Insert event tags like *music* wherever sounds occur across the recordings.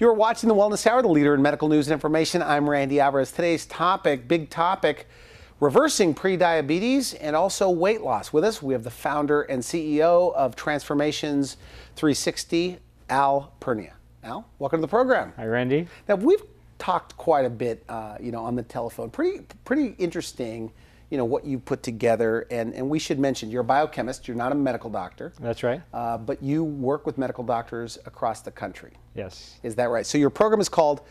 You're watching the Wellness Hour, the leader in medical news and information. I'm Randy Alvarez. Today's topic, big topic, reversing prediabetes and also weight loss. With us, we have the founder and CEO of Transformations 360, Al Pirnia. Al, welcome to the program. Hi, Randy. Now we've talked quite a bit, uh, you know, on the telephone. Pretty, pretty interesting you know what you put together and, and we should mention you're a biochemist you're not a medical doctor that's right uh, but you work with medical doctors across the country yes. Is that right? So your program is called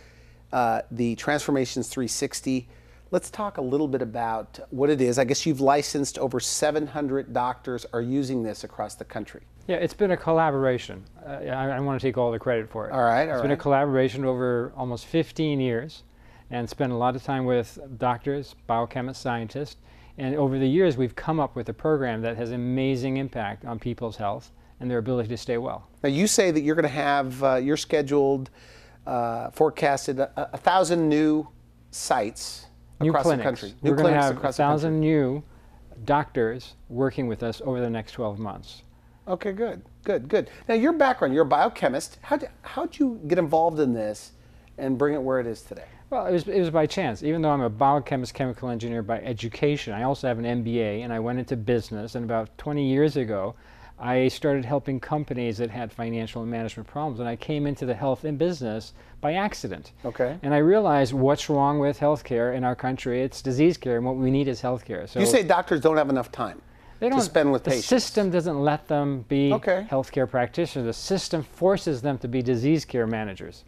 uh, the transformations 360 let's talk a little bit about what it is. I guess you've licensed over 700 doctors are using this across the country. Yeah it's been a collaboration. Uh, I, I, want to take all the credit for it. All right all It's right. been a collaboration over almost 15 years and spent a lot of time with doctors biochemists scientists and over the years, we've come up with a program that has amazing impact on people's health and their ability to stay well. Now, you say that you're going to have, uh, you're scheduled, uh, forecasted a, a, thousand new sites new across clinics. the country. New We're going to have a thousand new doctors working with us over the next 12 months. Okay, good, good, good. Now, your background, you're a biochemist. How how'd you get involved in this and bring it where it is today? Well, it was, it was by chance. Even though I'm a biochemist, chemical engineer by education, I also have an MBA and I went into business. And about 20 years ago, I started helping companies that had financial and management problems. And I came into the health and business by accident. Okay. And I realized what's wrong with healthcare in our country. It's disease care, and what we need is healthcare. So you say doctors don't have enough time they don't, to spend with the patients. The system doesn't let them be okay. healthcare practitioners. The system forces them to be disease care managers.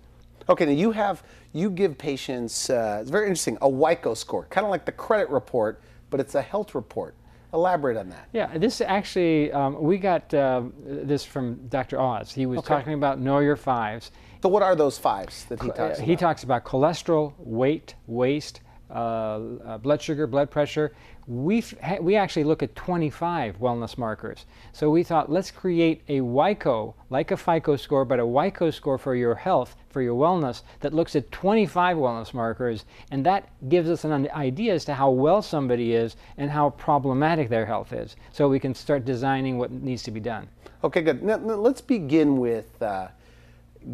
Okay, now you have you give patients uh, it's very interesting a WICO score, kind of like the credit report, but it's a health report. Elaborate on that. Yeah, this actually um, we got uh, this from Dr. Oz. He was okay. talking about know your fives. So what are those fives that he talks about? He talks about cholesterol, weight, waist, uh, uh, blood sugar, blood pressure. We we actually look at 25 wellness markers. So we thought let's create a WICO, like a FICO score, but a WICO score for your health, for your wellness, that looks at 25 wellness markers, and that gives us an idea as to how well somebody is and how problematic their health is. So we can start designing what needs to be done. Okay, good. Now, let's begin with. Uh,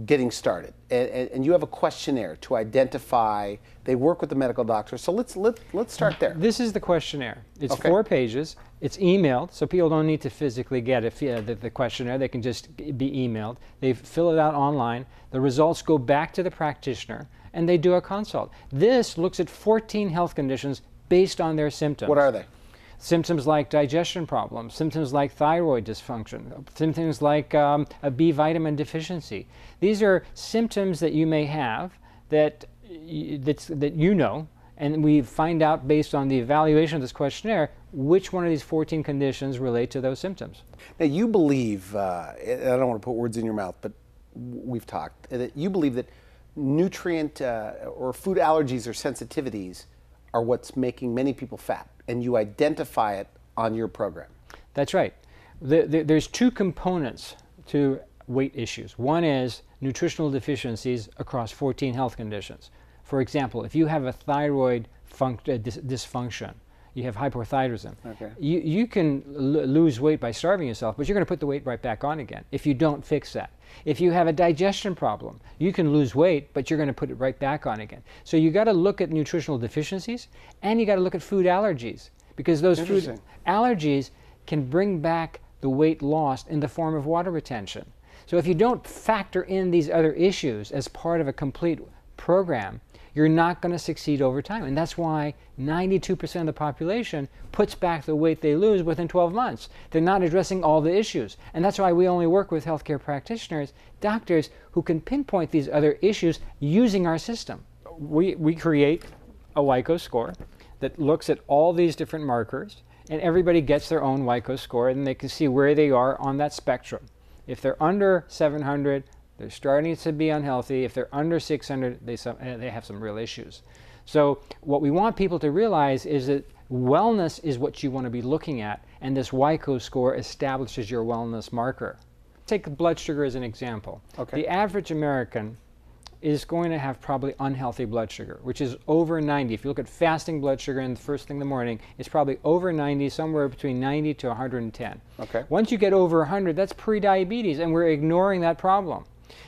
getting started. And, and, you have a questionnaire to identify they work with the medical doctor. So let's let, let's start there. This is the questionnaire. It's okay. four pages. It's emailed so people don't need to physically get it, the, the questionnaire. They can just be emailed. They fill it out online. The results go back to the practitioner and they do a consult. This looks at 14 health conditions based on their symptoms. What are they symptoms like digestion problems, symptoms like thyroid dysfunction, symptoms like um, a B vitamin deficiency. These are symptoms that you may have that, that you know, and we find out based on the evaluation of this questionnaire which one of these 14 conditions relate to those symptoms. Now, you believe, uh, I don't want to put words in your mouth, but we've talked, that you believe that nutrient uh, or food allergies or sensitivities are what's making many people fat and you identify it on your program. That's right. The, the, there's two components to weight issues. One is nutritional deficiencies across 14 health conditions. For example, if you have a thyroid uh, dysfunction, you have hypothyroidism. Okay. You, you can l- lose weight by starving yourself, but you're going to put the weight right back on again if you don't fix that. If you have a digestion problem, you can lose weight, but you're going to put it right back on again. So you got to look at nutritional deficiencies and you got to look at food allergies because those food allergies can bring back the weight lost in the form of water retention. So if you don't factor in these other issues as part of a complete program, you're not going to succeed over time. And that's why 92% of the population puts back the weight they lose within 12 months. They're not addressing all the issues. And that's why we only work with healthcare practitioners, doctors who can pinpoint these other issues using our system. We, we create a WICO score that looks at all these different markers, and everybody gets their own WICO score, and they can see where they are on that spectrum. If they're under 700, they're starting to be unhealthy. If they're under 600, they, eh, they have some real issues. So, what we want people to realize is that wellness is what you want to be looking at, and this WICO score establishes your wellness marker. Take blood sugar as an example. Okay. The average American is going to have probably unhealthy blood sugar, which is over 90. If you look at fasting blood sugar in the first thing in the morning, it's probably over 90, somewhere between 90 to 110. Okay. Once you get over 100, that's pre-diabetes, and we're ignoring that problem.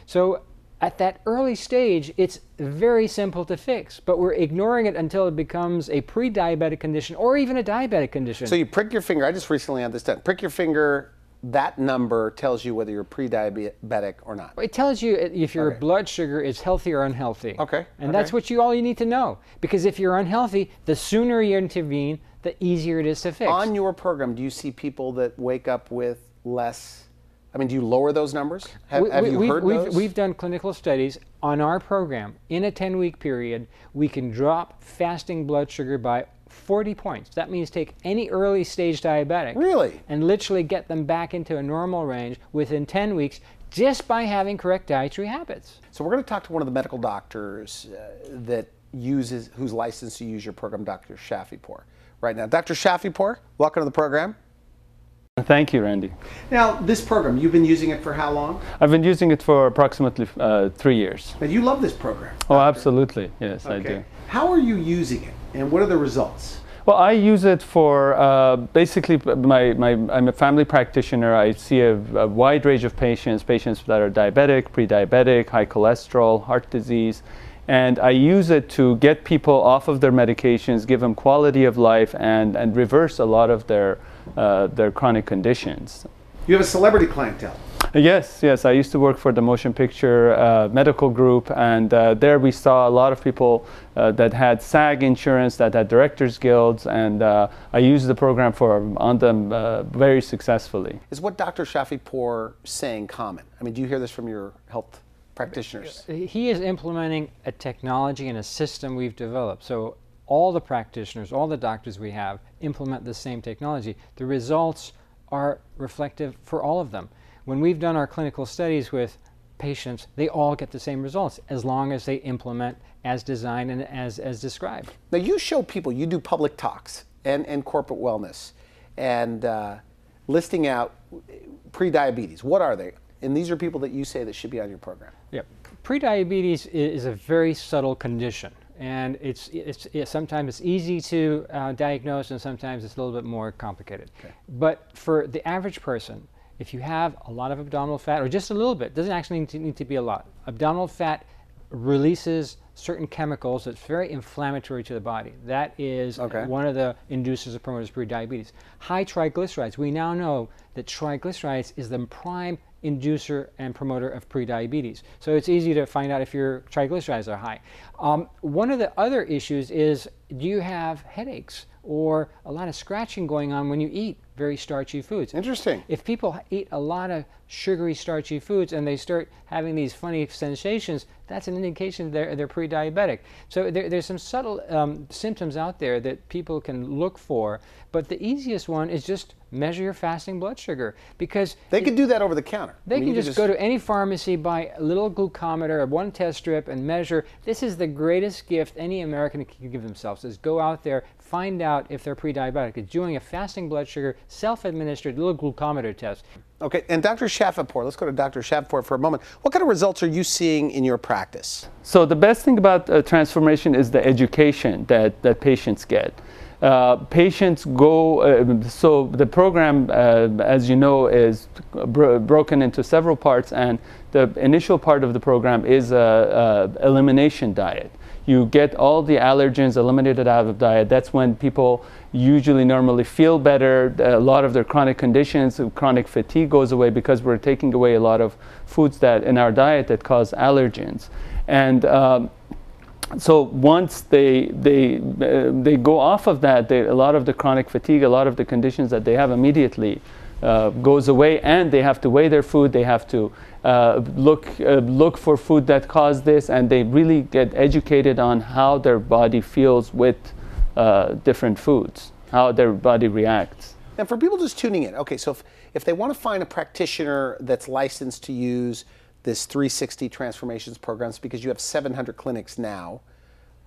So at that early stage, it's very simple to fix, but we're ignoring it until it becomes a pre diabetic condition or even a diabetic condition. So you prick your finger. I just recently had this done. Prick your finger. That number tells you whether you're pre-diabetic or not. It tells you if your Okay. blood sugar is healthy or unhealthy. Okay, And that's what you all you need to know. Because if you're unhealthy, the sooner you intervene, the easier it is to fix. On your program, do you see people that wake up with less? I mean, do you lower those numbers? Have, We- have you we've, heard we've, those? we've done clinical studies on our program. In a 10 week period, we can drop fasting blood sugar by 40 points. That means take any early stage diabetic Really? and literally get them back into a normal range within 10 weeks just by having correct dietary habits. So we're going to talk to one of the medical doctors uh, that uses, who's licensed to use your program, Dr. Shafipour. Right now, Dr. Shafipour, welcome to the program. Thank you, Randy. Now, this program, you've been using it for how long? I've been using it for approximately uh, three years. And you love this program. Oh, absolutely. Yes, I Okay. do. How are you using it, and what are the results? Well, I use it for uh, basically my, my, I'm a family practitioner. I see a, a wide range of patients, patients that are diabetic, pre diabetic, high cholesterol, heart disease. And I use it to get people off of their medications, give them quality of life, and, and reverse a lot of their, uh, their chronic conditions. You have a celebrity clientele. Yes, yes. I used to work for the Motion Picture uh, Medical Group, and uh, there we saw a lot of people uh, that had SAG insurance, that had Directors Guilds, and uh, I used the program for on them uh, very successfully. Is what Dr. Shafipour saying common? I mean, do you hear this from your health practitioners? He is implementing a technology and a system we've developed. So all the practitioners, all the doctors we have implement the same technology. The results are reflective for all of them. When we've done our clinical studies with patients, they all get the same results as long as they implement as designed and as, as described. Now, you show people, you do public talks and, and corporate wellness and uh, listing out pre-diabetes. What are they? And these are people that you say that should be on your program. Yep. Prediabetes is a very subtle condition, and it's, it's, it's sometimes it's easy to uh, diagnose, and sometimes it's a little bit more complicated. But for the average person, if you have a lot of abdominal fat, or just a little bit, doesn't actually need to, need to be a lot. Abdominal fat releases certain chemicals that's very inflammatory to the body. That is Okay. one of the inducers of promoters of prediabetes. High triglycerides. We now know that triglycerides is the prime inducer and promoter of prediabetes. So it's easy to find out if your triglycerides are high. Um, one of the other issues is do you have headaches or a lot of scratching going on when you eat very starchy foods? Interesting. If people eat a lot of sugary, starchy foods and they start having these funny sensations, that's an indication they're, they're pre diabetic. So there, there's some subtle um, symptoms out there that people can look for, but the easiest one is just measure your fasting blood sugar because They could do that over the counter. they I mean, can you just, go to any pharmacy, buy a little glucometer, one test strip, and measure. This is the greatest gift any American can give themselves: is go out there, find out if they're pre-diabetic. It's doing a fasting blood sugar, self-administered little glucometer test. Okay, and Dr. Shafipour, let's go to Dr. Shafipour for a moment. What kind of results are you seeing in your practice? So the best thing about uh, transformation is the education that, that patients get. Uh, patients go, uh, so the program, uh, as you know, is bro- broken into several parts, and the initial part of the program is elimination diet. You get all the allergens eliminated out of diet. That's when people usually normally feel better. A lot of their chronic conditions, chronic fatigue goes away because we're taking away a lot of foods that in our diet that cause allergens. And um, so once they they uh, they go off of that, they, a lot of the chronic fatigue, a lot of the conditions that they have immediately uh, goes away, and they have to weigh their food. They have to uh, look uh, look for food that cause this, and they really get educated on how their body feels with uh, different foods, how their body reacts. And for people just tuning in, okay, so if, if they want to find a practitioner that's licensed to use this 360 transformations programs, because you have 700 clinics now,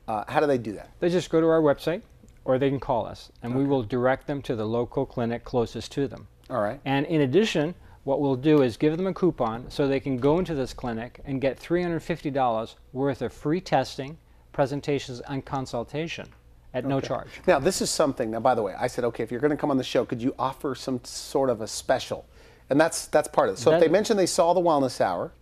uh, how do they do that? They just go to our website, or they can call us, and we will direct them to the local clinic closest to them. All right. And in addition, what we'll do is give them a coupon so they can go into this clinic and get $350 worth of free testing, presentations, and consultation at no charge. Now, this is something. Now, by the way, I said, okay, if you're going to come on the show, could you offer some sort of a special? And that's that's part of it. So if they mention they saw the wellness hour,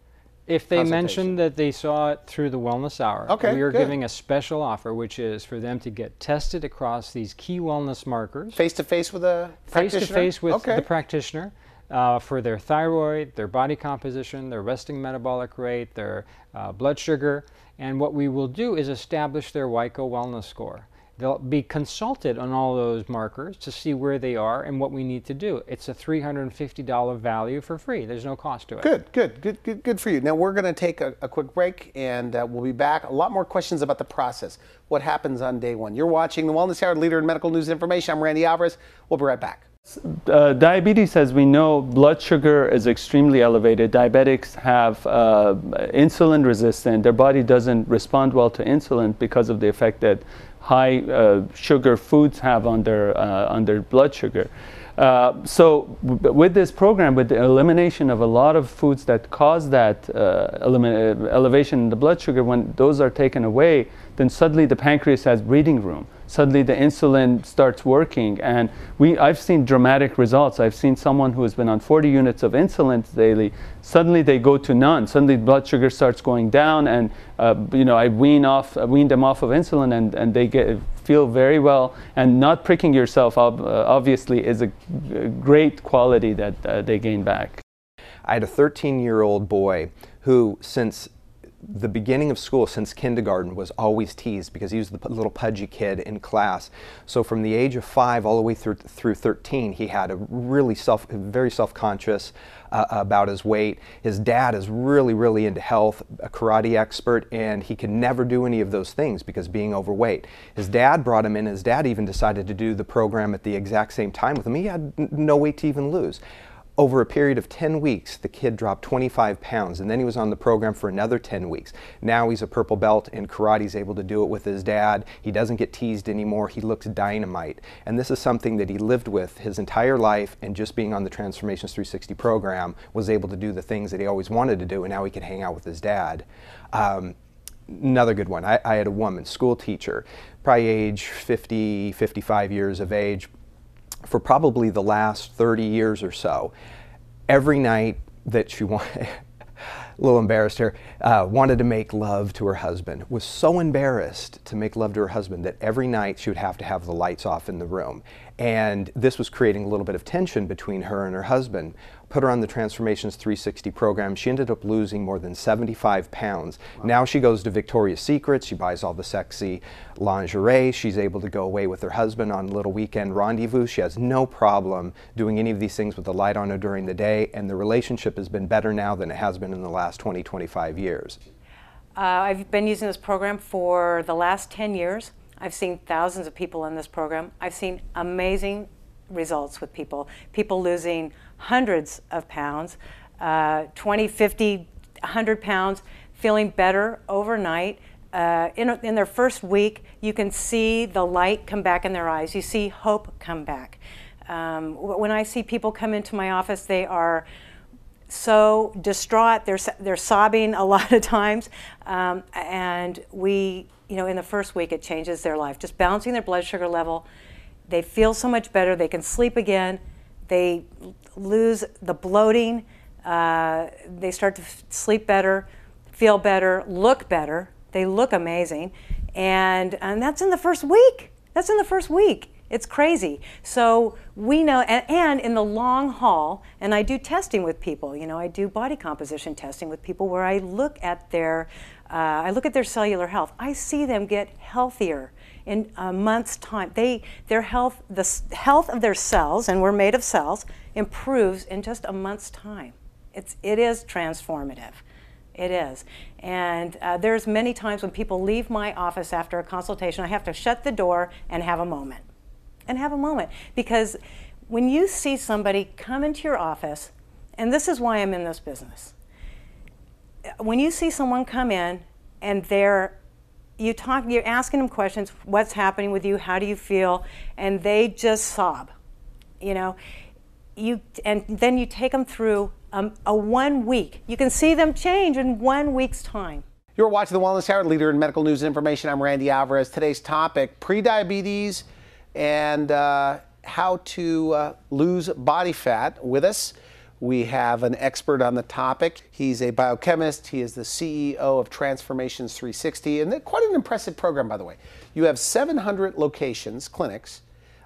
If they mention that they saw it through the wellness hour, okay, we are good. giving a special offer, which is for them to get tested across these key wellness markers. Face to face with a face to face with okay. the practitioner uh, for their thyroid, their body composition, their resting metabolic rate, their uh, blood sugar, and what we will do is establish their WICO wellness score. They'll be consulted on all those markers to see where they are and what we need to do. It's a $350 value for free. There's no cost to it. Good, good, good, good, good for you. Now we're going to take a, a, quick break, and uh, we'll be back. A lot more questions about the process. What happens on day one? You're watching the Wellness Hour, leader in medical news and information. I'm Randy Alvarez. We'll be right back. Uh, diabetes, as we know, blood sugar is extremely elevated. Diabetics have uh, insulin resistant. Their body doesn't respond well to insulin because of the effect that high uh, sugar foods have on their, uh, on their blood sugar. Uh, so with this program, with the elimination of a lot of foods that cause that uh, elim- elevation in the blood sugar, when those are taken away, then suddenly the pancreas has breathing room. Suddenly the insulin starts working, and we I've seen dramatic results. I've seen someone who has been on 40 units of insulin daily. Suddenly they go to none. Suddenly blood sugar starts going down, and uh, you know I wean off, wean them off of insulin, and, and they get feel very well. And not pricking yourself up, uh, obviously, is a great quality that uh, they gain back. I had a 13 year old boy who, since the beginning of school, since kindergarten, was always teased because he was the little pudgy kid in class. So from the age of five all the way through through 13, he had a really self, very self-conscious uh, about his weight. His dad is really, really into health, a karate expert, and he could never do any of those things because being overweight. His dad brought him in. His dad even decided to do the program at the exact same time with him. He had no weight to even lose over a period of 10 weeks, the kid dropped 25 pounds, and then he was on the program for another 10 weeks. Now he's a purple belt in karate. He's able to do it with his dad. He doesn't get teased anymore. He looks dynamite. And this is something that he lived with his entire life, and just being on the Transformations 360 program was able to do the things that he always wanted to do, and now he can hang out with his dad. Um, another good one. I, I had a woman, school teacher, probably age 50, 55 years of age, for probably the last 30 years or so, every night that she wanted, *laughs* a little embarrassed here, uh, wanted to make love to her husband, was so embarrassed to make love to her husband that every night she would have to have the lights off in the room. And this was creating a little bit of tension between her and her husband. Put her on the Transformations 360 program. She ended up losing more than 75 pounds. Now she goes to Victoria's Secret. She buys all the sexy lingerie. She's able to go away with her husband on little weekend rendezvous. She has no problem doing any of these things with the light on her during the day. And the relationship has been better now than it has been in the last 20, 25 years. Uh, I've been using this program for the last 10 years. I've seen thousands of people in this program. I've seen amazing results with people. People losing hundreds of pounds, uh, 20, 50, 100 pounds, feeling better overnight. Uh, in, in their first week, you can see the light come back in their eyes. You see hope come back. Um, when I see people come into my office, they are so distraught. They're, they're sobbing a *laughs* lot of times. Um, and we, you know, in the first week, it changes their life. Just balancing their blood sugar level. They feel so much better. They can sleep again. They lose the bloating. Uh, they start to sleep better, feel better, look better. They look amazing. And, and that's in the first week. That's in the first week. It's crazy. So we know, and, and, in the long haul, and I do testing with people. You know, I do body composition testing with people where I look at their, uh, I look at their cellular health. I see them get healthier in a month's time. They, their health, the health of their cells, and we're made of cells, improves in just a month's time. It's, it is transformative. It is. And uh, there's many times when people leave my office after a consultation, I have to shut the door and have a moment. And have a moment. Because when you see somebody come into your office, and this is why I'm in this business, when you see someone come in and they're you talk you're asking them questions what's happening with you how do you feel and they just sob you know you and then you take them through um, a one week you can see them change in one week's time You're watching the Wellness Hour, leader in medical news and information. I'm Randy Alvarez. Today's topic prediabetes and uh, how to uh, lose body fat. With us, We have an expert on the topic. He's a biochemist. He is the CEO of Transformations 360, and quite an impressive program, by the way. You have 700 locations, clinics,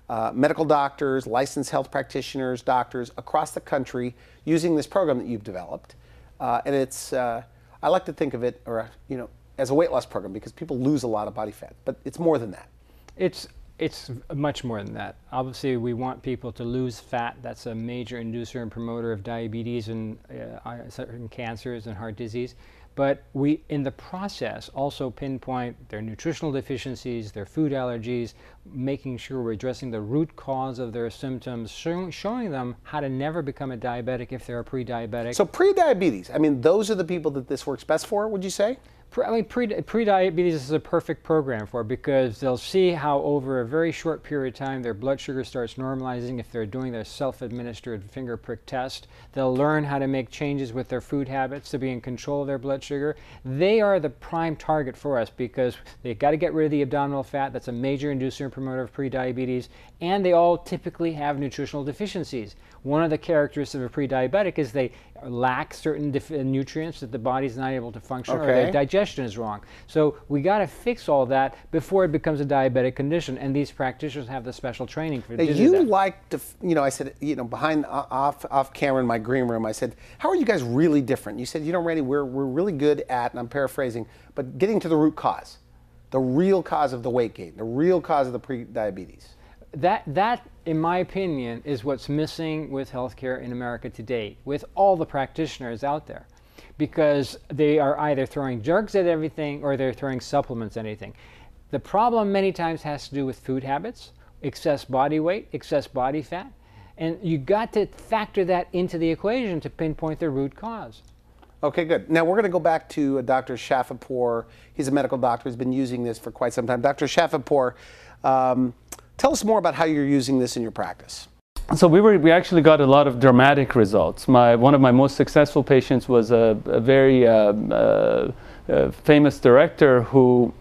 uh, medical doctors, licensed health practitioners, doctors across the country using this program that you've developed. Uh, and it's, uh, I like to think of it, or you know, as a weight loss program because people lose a lot of body fat, but it's more than that. It's it's much more than that. Obviously, we want people to lose fat. That's a major inducer and promoter of diabetes and uh, certain cancers and heart disease. But we, in the process, also pinpoint their nutritional deficiencies, their food allergies, making sure we're addressing the root cause of their symptoms, show, showing them how to never become a diabetic if they're a pre-diabetic. So pre-diabetes, I mean, those are the people that this works best for, would you say? I mean, pre, pre-diabetes is a perfect program for because they'll see how over a very short period of time their blood sugar starts normalizing if they're doing their self-administered finger prick test. They'll learn how to make changes with their food habits to be in control of their blood sugar. They are the prime target for us because they've got to get rid of the abdominal fat. That's a major inducer and promoter of pre-diabetes. And they all typically have nutritional deficiencies. One of the characteristics of a pre-diabetic is they lack certain uh, nutrients that the body's not able to function okay. or their digestion is wrong. So we got to fix all that before it becomes a diabetic condition. And these practitioners have the special training for now, you that. like to, you know, I said, you know, behind off off camera in my green room, I said, how are you guys really different? You said, you know, Randy, we're we're really good at, and I'm paraphrasing, but getting to the root cause, the real cause of the weight gain, the real cause of the pre-diabetes that, that, in my opinion, is what's missing with healthcare in America today, with all the practitioners out there. Because they are either throwing drugs at everything or they're throwing supplements at anything. The problem many times has to do with food habits, excess body weight, excess body fat, and you got to factor that into the equation to pinpoint the root cause. Okay, good. Now we're going to go back to uh, Dr. Shafipur. He's a medical doctor. He's been using this for quite some time. Dr. Shafipur, um, Tell us more about how you're using this in your practice. So we were we actually got a lot of dramatic results. My one of my most successful patients was a, a very uh, uh, uh, famous director who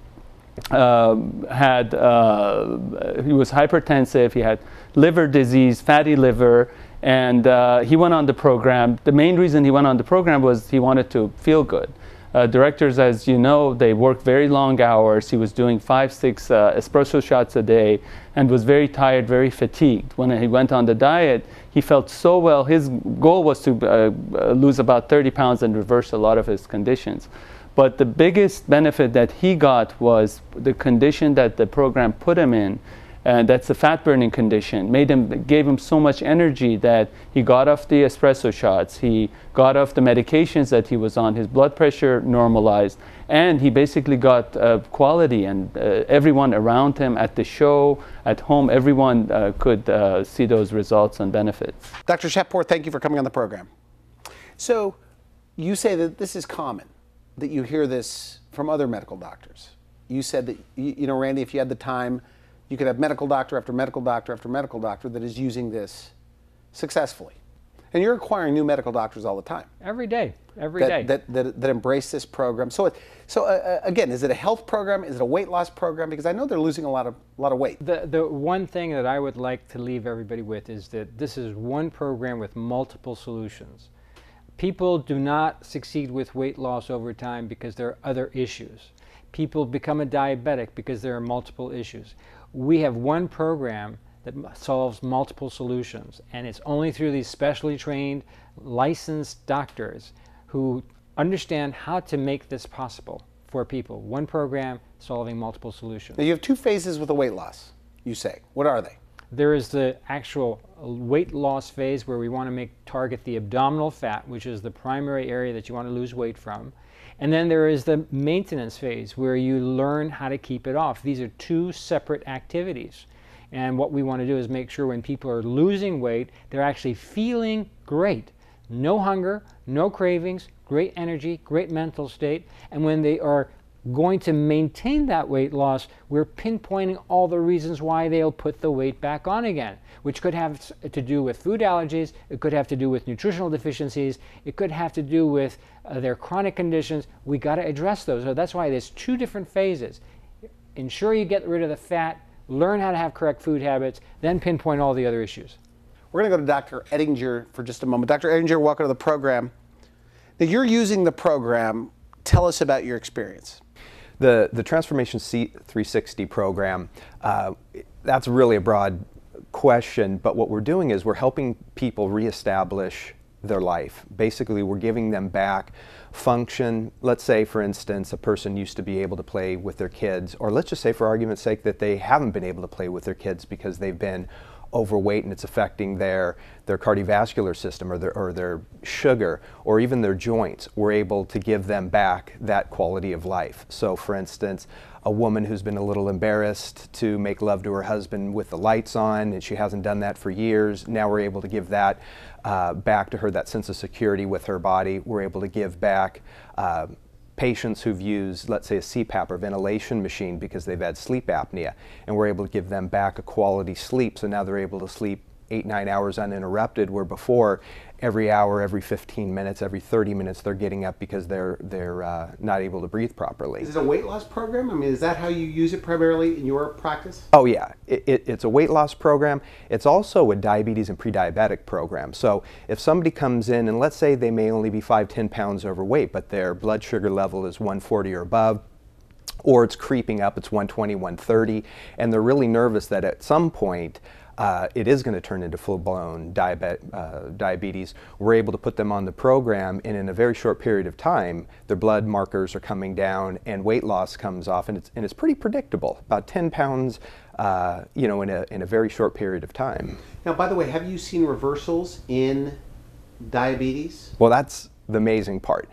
um, had uh, he was hypertensive. He had liver disease, fatty liver, and uh, he went on the program. The main reason he went on the program was he wanted to feel good. Uh, directors, as you know, they work very long hours. He was doing five, six uh, espresso shots a day and was very tired, very fatigued. When he went on the diet, he felt so well. His goal was to uh, uh lose about 30 pounds and reverse a lot of his conditions. But the biggest benefit that he got was the condition that the program put him in and that's a fat burning condition. Made him gave him so much energy that he got off the espresso shots. He got off the medications that he was on. His blood pressure normalized. And he basically got uh, quality and uh, everyone around him at the show at home everyone uh, could uh, see those results and benefits. Dr Shafipur thank you for coming on the program. So you say that this is common that you hear this from other medical doctors. You said that you know randy if you had the time you could have medical doctor after medical doctor after medical doctor that is using this successfully. And you're acquiring new medical doctors all the time. Every day, every that, day. That, that, that, embrace this program. So, so uh, uh, again, is it a health program? Is it a weight loss program? Because I know they're losing a lot of, a lot of weight. The, the one thing that I would like to leave everybody with is that this is one program with multiple solutions. People do not succeed with weight loss over time because there are other issues. People become a diabetic because there are multiple issues we have one program that solves multiple solutions, and it's only through these specially trained, licensed doctors who understand how to make this possible for people. One program solving multiple solutions. Now you have two phases with the weight loss, you say. What are they? There is the actual uh, weight loss phase where we want to make target the abdominal fat, which is the primary area that you want to lose weight from. And then there is the maintenance phase where you learn how to keep it off. These are two separate activities. And what we want to do is make sure when people are losing weight, they're actually feeling great. No hunger, no cravings, great energy, great mental state. And when they are going to maintain that weight loss, we're pinpointing all the reasons why they'll put the weight back on again, which could have to do with food allergies, it could have to do with nutritional deficiencies, it could have to do with uh, their chronic conditions. We got to address those. So that's why there's two different phases. Ensure you get rid of the fat, learn how to have correct food habits, then pinpoint all the other issues. We're going to go to Dr. Ettinger for just a moment. Dr. Ettinger, welcome to the program. Now, you're using the program. Tell us about your experience. The, the Transformations 360 program, uh, that's really a broad question, but what we're doing is we're helping people reestablish their life. Basically, we're giving them back function. Let's say, for instance, a person used to be able to play with their kids, or let's just say, for argument's sake, that they haven't been able to play with their kids because they've been overweight and it's affecting their, their cardiovascular system or their, or their sugar or even their joints, we're able to give them back that quality of life. So, for instance, a woman who's been a little embarrassed to make love to her husband with the lights on and she hasn't done that for years, now we're able to give that uh, back to her, that sense of security with her body. We're able to give back. Uh, patients who've used, let's say, a CPAP or ventilation machine because they've had sleep apnea, and we're able to give them back a quality sleep. So now they're able to sleep eight, nine hours uninterrupted, where before every hour, every 15 minutes, every 30 minutes, they're getting up because they're they're uh, not able to breathe properly. Is it a weight loss program? I mean, is that how you use it primarily in your practice? Oh yeah, it, it, it's a weight loss program. It's also a diabetes and pre-diabetic program. So if somebody comes in and let's say they may only be five, 10 pounds overweight, but their blood sugar level is 140 or above, or it's creeping up, it's 120, 130, and they're really nervous that at some point uh, it is going to turn into full-blown uh, diabetes. We're able to put them on the program, and in a very short period of time, their blood markers are coming down, and weight loss comes off, and it's, and it's pretty predictable. About 10 pounds, uh, you know, in a, in a very short period of time. Now, by the way, have you seen reversals in diabetes? Well, that's the amazing part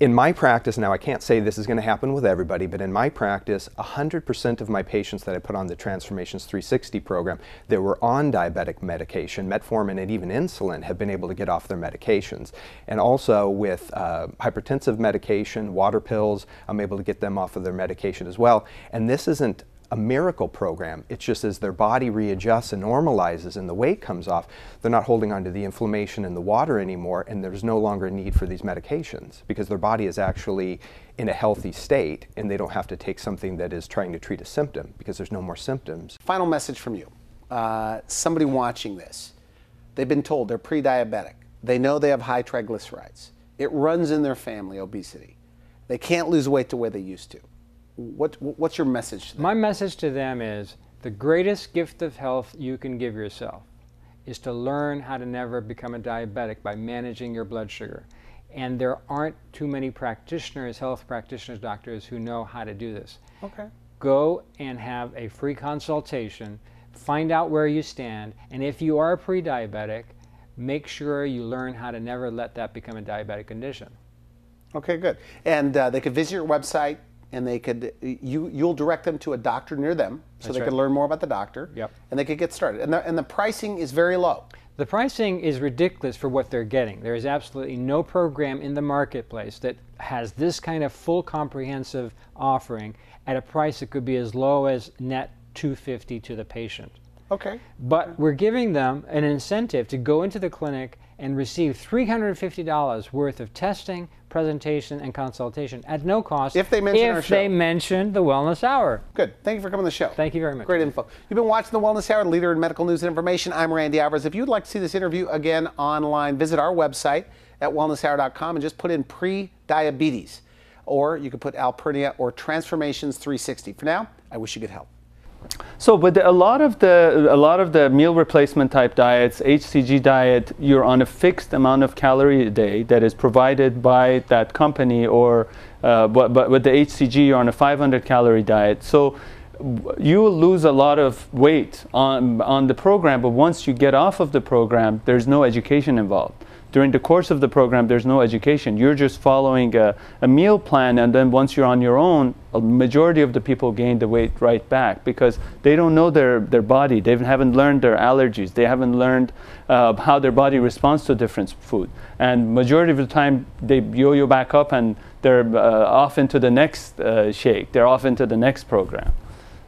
in my practice now, I can't say this is going to happen with everybody, but in my practice, 100% of my patients that I put on the Transformations 360 program that were on diabetic medication, metformin, and even insulin, have been able to get off their medications. And also with uh, hypertensive medication, water pills, I'm able to get them off of their medication as well. And this isn't a miracle program. It's just as their body readjusts and normalizes and the weight comes off, they're not holding on to the inflammation in the water anymore, and there's no longer a need for these medications because their body is actually in a healthy state and they don't have to take something that is trying to treat a symptom because there's no more symptoms. Final message from you. Uh, somebody watching this, they've been told they're pre diabetic, they know they have high triglycerides, it runs in their family, obesity. They can't lose weight the way they used to what, what's your message? To them? My message to them is the greatest gift of health you can give yourself is to learn how to never become a diabetic by managing your blood sugar. And there aren't too many practitioners, health practitioners, doctors who know how to do this. Okay. Go and have a free consultation, find out where you stand, and if you are pre diabetic, make sure you learn how to never let that become a diabetic condition. Okay, good. And uh, they could visit your website, and they could you you'll direct them to a doctor near them so That's they right. could learn more about the doctor. Yep. And they could get started. And the, and the pricing is very low. The pricing is ridiculous for what they're getting. There is absolutely no program in the marketplace that has this kind of full comprehensive offering at a price that could be as low as net 250 to the patient. Okay. But we're giving them an incentive to go into the clinic and receive $350 worth of testing, presentation, and consultation at no cost If they mention if our show. they mention the Wellness Hour. Good. Thank you for coming on the show. Thank you very much. Great info. You've been watching the Wellness Hour, leader in medical news and information. I'm Randy Alvarez. If you'd like to see this interview again online, visit our website at wellnesshour.com and just put in pre-diabetes. Or you could put Al Pirnia or Transformations 360. For now, I wish you good health. So, but a lot of the a lot of the meal replacement type diets, HCG diet, you're on a fixed amount of calorie a day that is provided by that company, or uh, but, but with the HCG, you're on a 500 calorie diet. So you will lose a lot of weight on on the program, but once you get off of the program, there's no education involved during the course of the program, there's no education. You're just following a, a, meal plan, and then once you're on your own, a majority of the people gain the weight right back because they don't know their, their body. They haven't learned their allergies. They haven't learned uh, how their body responds to different food. And majority of the time, they yo-yo back up and they're uh, off into the next uh, shake. They're off into the next program.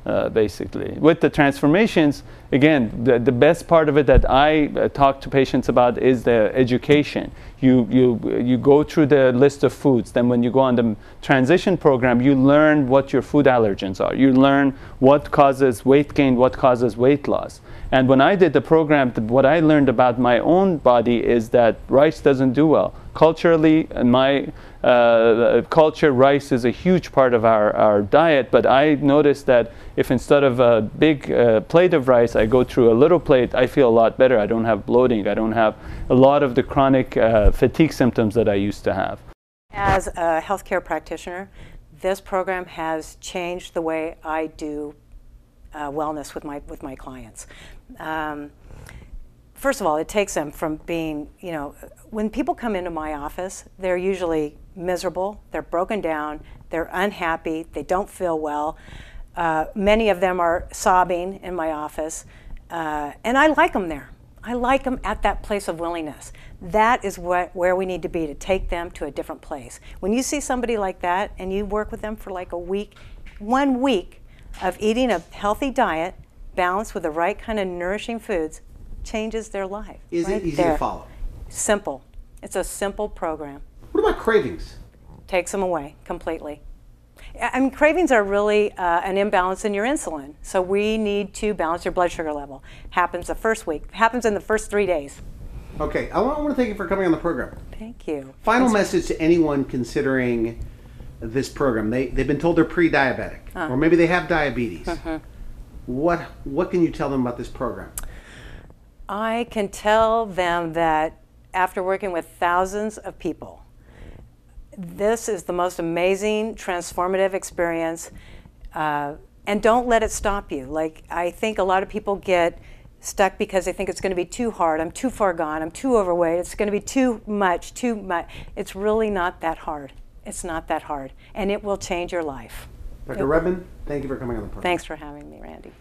Uh, basically. With the transformations, again, the, the best part of it that I uh, talk to patients about is the education. You, you, you go through the list of foods, then when you go on the transition program, you learn what your food allergens are. You learn what causes weight gain, what causes weight loss. And when I did the program, what I learned about my own body is that rice doesn't do well. Culturally, in my uh, culture, rice is a huge part of our, our diet, but I noticed that if instead of a big uh, plate of rice, I go through a little plate, I feel a lot better. I don't have bloating. I don't have a lot of the chronic uh, fatigue symptoms that I used to have. As a healthcare practitioner, this program has changed the way I do uh, wellness with my with my clients. Um, first of all, it takes them from being, you know, when people come into my office, they're usually miserable, they're broken down, they're unhappy, they don't feel well. Uh, many of them are sobbing in my office, uh, and I like them there. I like them at that place of willingness. That is what, where we need to be to take them to a different place. When you see somebody like that and you work with them for like a week, one week of eating a healthy diet balanced with the right kind of nourishing foods, changes their life. Is right it easy there. to follow? Simple. It's a simple program. What about cravings? Takes them away completely. I mean, cravings are really uh, an imbalance in your insulin. So we need to balance your blood sugar level. Happens the first week. Happens in the first three days. Okay, I want, I want to thank you for coming on the program. Thank you. Final message to anyone considering this program. They, they've been told they're pre-diabetic, or maybe they have diabetes. What, what can you tell them about this program? I can tell them that after working with thousands of people, this is the most amazing, transformative experience. Uh, and don't let it stop you. Like, I think a lot of people get stuck because they think it's going to be too hard. I'm too far gone. I'm too overweight. It's going to be too much, too much. It's really not that hard. It's not that hard. And it will change your life. Dr. Redman, thank you for coming on the program. Thanks for having me, Randy.